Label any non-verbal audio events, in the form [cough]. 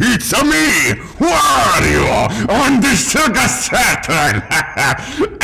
It's a me, Wario, on the Sugar Saturn! [laughs]